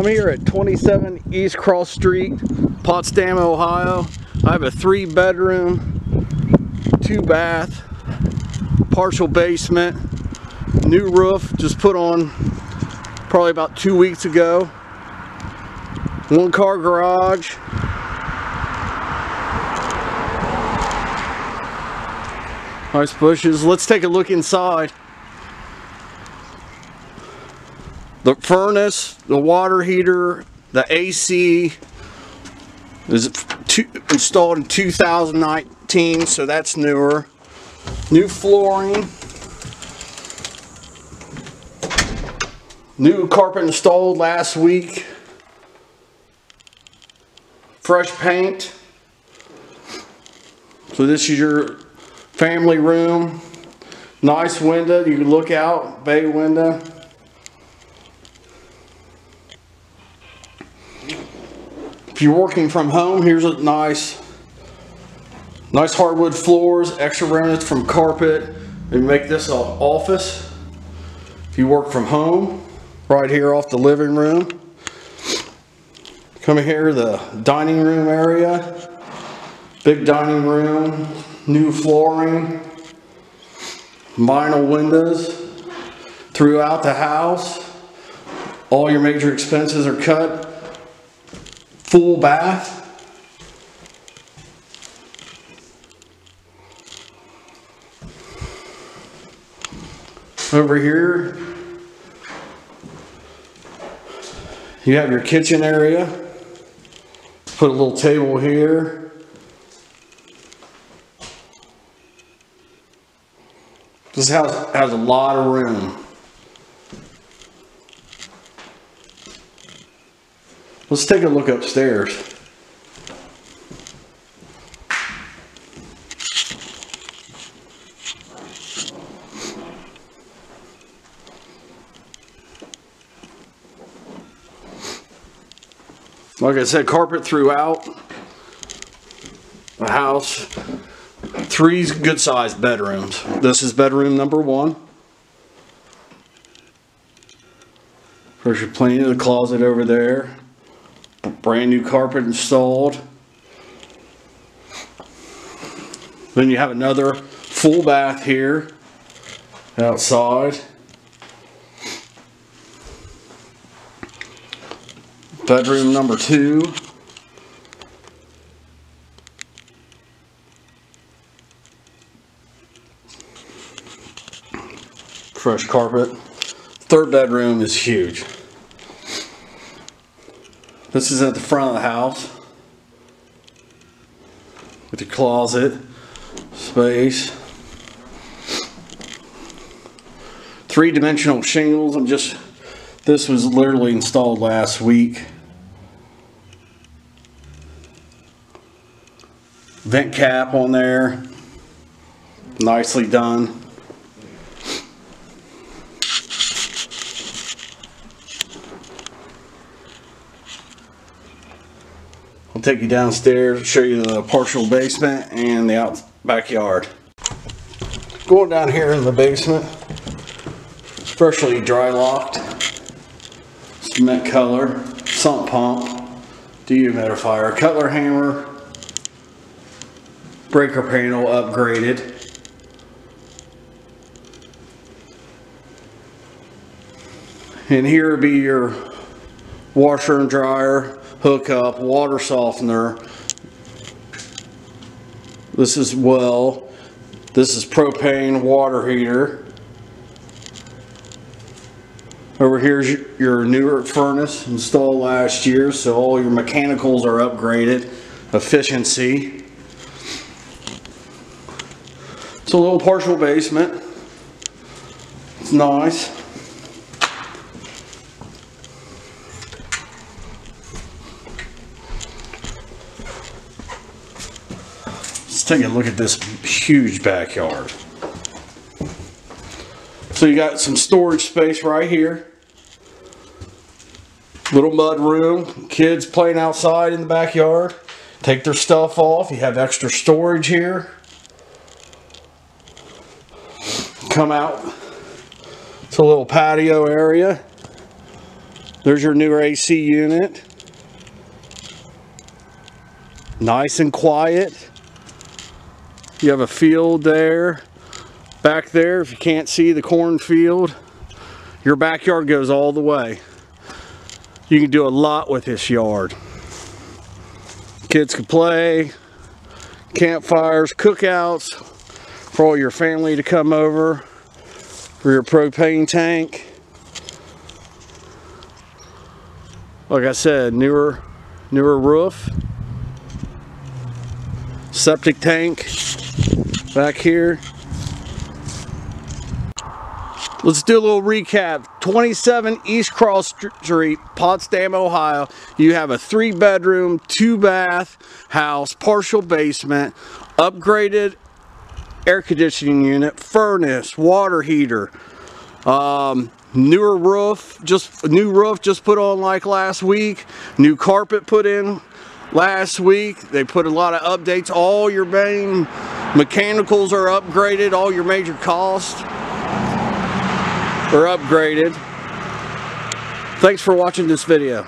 I'm here at 27 East Cross Street, Potsdam, Ohio. I have a three bedroom, two bath, partial basement, new roof just put on probably about two weeks ago. One car garage. Nice bushes. Let's take a look inside. The furnace, the water heater, the AC is installed in 2019, so that's newer. New flooring. New carpet installed last week. Fresh paint. So this is your family room. Nice window. You can look out, bay window. If you're working from home, here's a nice, nice hardwood floors, extra remnants from carpet, and make this an office. If you work from home, right here off the living room. Come here, the dining room area. Big dining room, new flooring, vinyl windows throughout the house. All your major expenses are cut full bath. Over here, you have your kitchen area. Put a little table here. This house has a lot of room. Let's take a look upstairs. Like I said, carpet throughout the house. Three good sized bedrooms. This is bedroom number one. First, you're plenty of the closet over there brand new carpet installed. Then you have another full bath here outside. Bedroom number two. Fresh carpet. Third bedroom is huge. This is at the front of the house with your closet space. Three-dimensional shingles. I'm just this was literally installed last week. Vent cap on there. Nicely done. I'll take you downstairs, show you the partial basement and the out backyard. Going down here in the basement, freshly dry locked, cement color, sump pump, dehumidifier, Cutler-Hammer, breaker panel upgraded. And here would be your washer and dryer, hookup, water softener. This is well. This is propane water heater. Over here's your newer furnace installed last year, so all your mechanicals are upgraded. Efficiency. It's a little partial basement. It's nice. Take a look at this huge backyard. So you got some storage space right here. Little mud room. Kids playing outside in the backyard. Take their stuff off. You have extra storage here. Come out to a little patio area. There's your new AC unit. Nice and quiet. You have a field there. Back there, if you can't see the cornfield, your backyard goes all the way. You can do a lot with this yard. Kids can play, campfires, cookouts, for all your family to come over, for your propane tank. Like I said, newer, newer roof, septic tank back here. Let's do a little recap. 27 East Cross Street, Potsdam, Ohio. You have a three bedroom, two bath house, partial basement, upgraded air conditioning unit, furnace, water heater, um, newer roof, just new roof just put on like last week, new carpet put in last week. They put a lot of updates. All your main mechanicals are upgraded. All your major costs are upgraded. Thanks for watching this video.